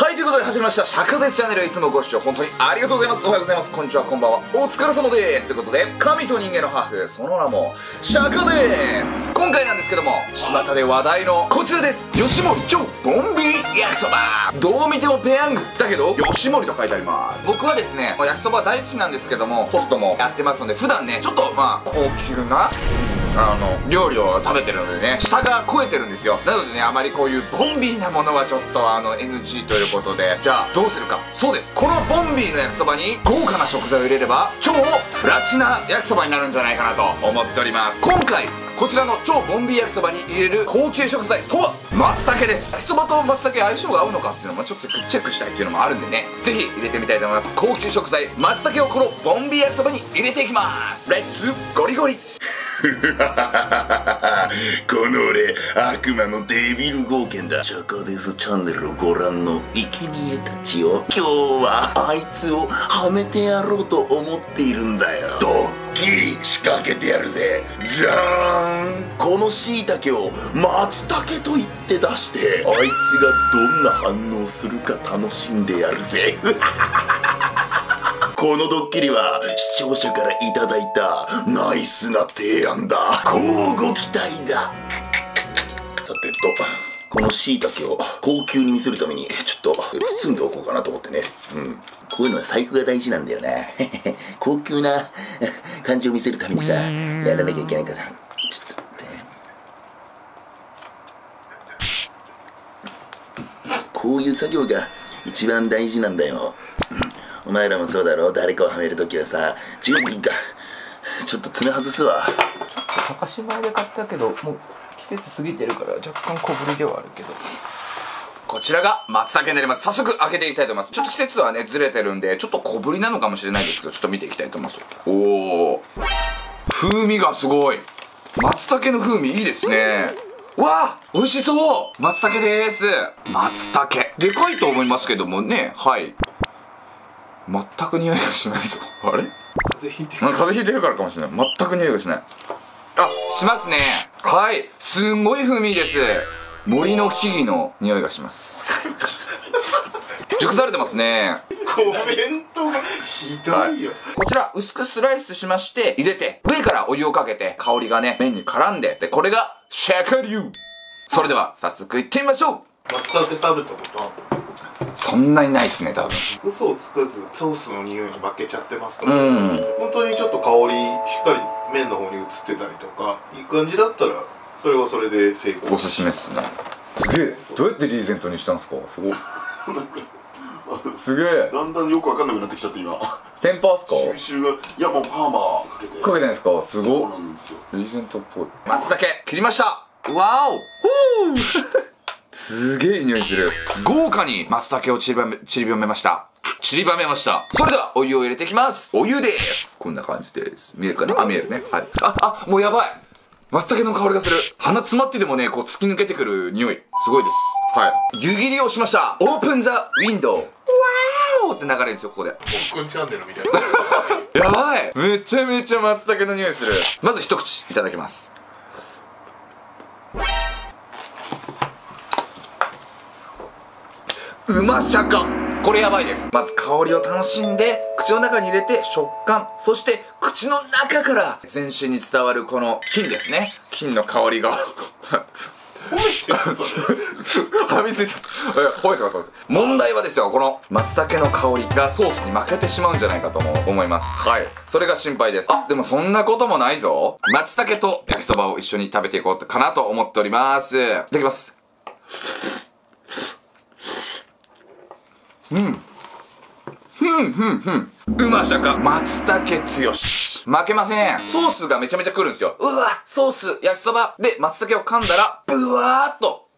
はい、ということで始めました、シャカですチャンネルいつもご視聴本当にありがとうございます。おはようございます。こんにちは、こんばんは。お疲れ様です。ということで、神と人間のハーフ、その名も、シャカです。今回なんですけども、巷で話題のこちらです。吉森超ボンビー焼きそば。どう見てもペヤングだけど、吉森と書いてあります。僕はですね、焼きそば大好きなんですけども、ホストもやってますので、普段ね、ちょっとまあ、高級な、あの料理を食べてるのでね舌が肥えてるんですよ。なのでねあまりこういうボンビーなものはちょっとあの NG ということで。じゃあどうするか。そうです。このボンビーの焼きそばに豪華な食材を入れれば超プラチナ焼きそばになるんじゃないかなと思っております。今回こちらの超ボンビー焼きそばに入れる高級食材とは松茸です。焼きそばと松茸相性が合うのかっていうのもちょっとチェックしたいっていうのもあるんでね。ぜひ入れてみたいと思います。高級食材松茸をこのボンビー焼きそばに入れていきます。レッツゴリゴリ。この俺悪魔のデビル冒険だ。シャカデスチャンネルをご覧の生贄たちを今日はあいつをはめてやろうと思っているんだよ。ドッキリ仕掛けてやるぜ。じゃーん。この椎茸を松茸と言って出してあいつがどんな反応するか楽しんでやるぜ。このドッキリは視聴者からいただいたナイスな提案だ。交互期待だ。さてとこの椎茸を高級に見せるためにちょっと包んでおこうかなと思ってね。うん。こういうのは細工が大事なんだよな 高級な感じを見せるためにさやらなきゃいけないから。ちょっとこういう作業が一番大事なんだよ、うん、お前らもそうだろ？誰かをはめるときはさ準備がちょっと爪外すわ高島屋で買ったけどもう季節過ぎてるから若干小ぶりではあるけどこちらが松茸になります。早速開けていきたいと思います。ちょっと季節はね、ずれてるんで、ちょっと小ぶりなのかもしれないですけど、ちょっと見ていきたいと思います。おお風味がすごい。松茸の風味いいですね。わあ美味しそう松茸です。松茸。でかいと思いますけどもね、はい。全く匂いがしないぞ。あれ？風邪ひいてるまあ風邪ひいてるからかもしれない。全く匂いがしない。あ、しますね。はい。すんごい風味です。森の木々の匂いがします。熟されてますね。コメントがひどいよ、こちら薄くスライスしまして入れて上からお湯をかけて香りがね麺に絡んででこれがシャカ流それでは早速いってみましょう松茸食べたことあるそんなにないですね多分。嘘をつかずソースの匂いに負けちゃってますか。ら、うん。本当にちょっと香りしっかり麺の方に移ってたりとかいい感じだったらそれはそれで成功。おすすめっすね。すげえ。どうやってリーゼントにしたんですか？すごい すげえ。だんだんよくわかんなくなってきちゃって今。テンパーっすか？収集がいやもうパーマかけて。かけてないですか？すごなんですよ。リーゼントっぽい。松茸切りました。わお。ふうすげえ匂いする。豪華に松茸を散りばめ散りばめました。散りばめました。それではお湯を入れていきます。お湯です。こんな感じです。見えるかな？あ見えるね。はい。ああもうやばい。松茸の香りがする。鼻詰まってでもねこう突き抜けてくる匂い。すごいです。はい。湯切りをしました。オープンザウィンドウわーおって流れるんですよここで。ポップンチャンネルみたいな。やばい。めちゃめちゃ松茸の匂いする。まず一口いただきますうましゃか。これやばいです。まず香りを楽しんで口の中に入れて食感そして口の中から全身に伝わるこの菌ですね。菌の香りが。はみ出ちゃった。え褒めてます。問題はですよこの松茸の香りがソースに負けてしまうんじゃないかとも思います。はい。それが心配です。あでもそんなこともないぞ。松茸と焼きそばを一緒に食べていこうかなと思っております。いただきますうん。ふんふんふん。うましゃか。松茸強し。負けません。ソースがめちゃめちゃくるんですよ。うわソース焼きそば。で松茸を噛んだらブワーっと。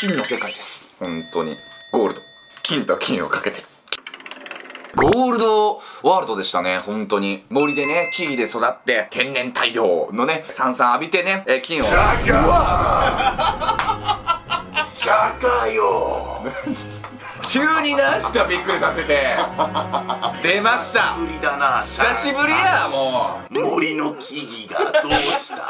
金の世界です。本当に。ゴールド。金と金をかけて。ゴールドワールドでしたね、本当に。森でね、木々で育って、天然太陽のね、さんさん浴びてね、えー金を。シャカよ急になんすかびっくりさせて。出ました。無理だな久しぶりや、もう。森の木々がどうした。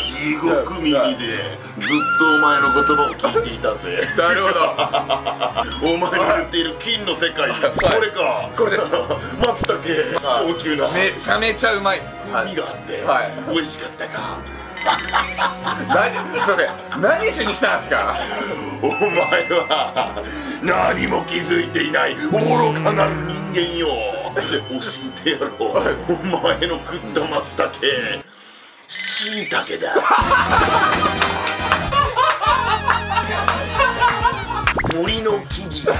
地獄耳でずっとお前の言葉を聞いていたぜ。なるほど。お前の言っている金の世界、これか。これです。松茸。高級な。めちゃめちゃうまい海があって、はい。美味しかったか 何すいません何しに来たんですか？お前は何も気づいていない愚かなる人間よ。教えてやろう。お前の食った松茸。しいたけだ。森の木々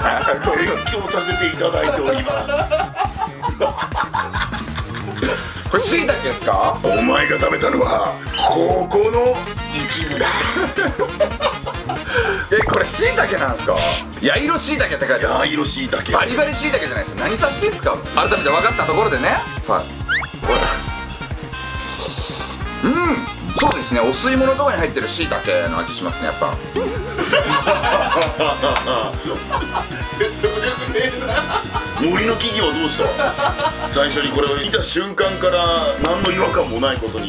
うるせえな勉強させていただいております。これしいたけですかお前が食べたのはここの一部だ。えこれしいたけなんですか？矢色しいたけって書いてある。八色しいたけバリバリしいたけじゃないです。か何刺しですか？改めて分かったところでね。はい。うん。そうですね。お吸い物とかに入ってるしいたけの味しますねやっぱ説得力ねえな森の木々はどうした最初にこれを見た瞬間から何の違和感もないことに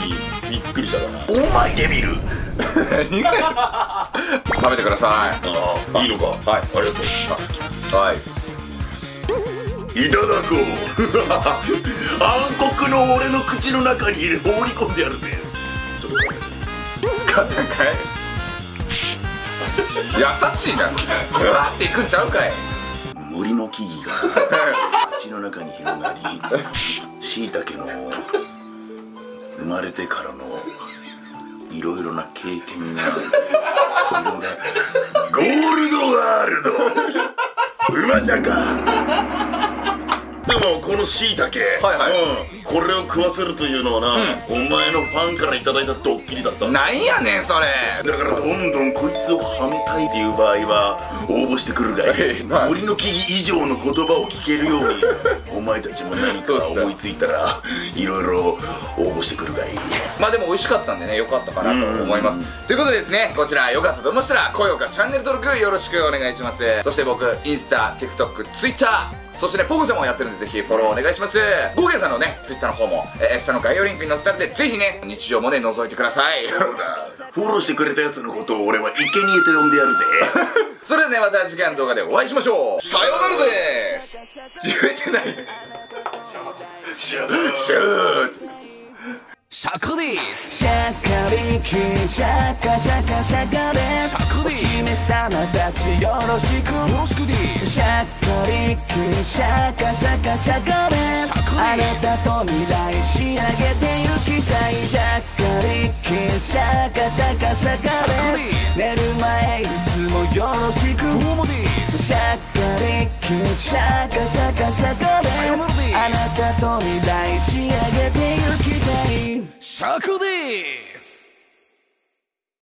びっくりしたからお前デビル。食べてくださああいいのか？はい。ありがとう。いはい。いただこう。暗黒の俺の口の中に入れ放り込んでやるぜ。ちょっとこれかなんかい。優しいな。うわっていくんちゃうかい。森の木々が口の中に広がりしいたけの生まれてからのいろいろな経験がゴールドワールド。馬じゃか。でもこのしいたけ、はいはい。うん、これを食わせるというのはな、お前のファンからいただいたドッキリだった。なんやねんそれ。だからどんどんこいつをはめたいっていう場合は応募してくるがい森 の木々以上の言葉を聞けるようにお前たちも何か思いついたらいろいろ応募してくるがいい。まあでも美味しかったんでね良かったかなと思います。ということでですねこちら良かったと思いましたら高評価チャンネル登録よろしくお願いします。そして僕インスタ TikTokTwitter そしてねポグちゃんもやってるんでぜひフォローお願いします。ゴーゲンさんのね Twitter の方も、えー下の概要リンクに載せてあるんでぜひね日常もね覗いてください。そうだ。フォローしてくれたやつのことを俺は生贄と呼んでやるぜ。それではねまた次回の動画でお会いしましょう。さようならです言えてないシューシャカですシャカリキシャカシャカシャカですシャカですお姫様たちよろしくよろしくですシャカリキシャカシャカシャカですシャカですあなたと未来仕上げてゆきたいシャカリキシャカシャカシャカシャカシャカであなたと未来仕上げてゆきたいシャクです。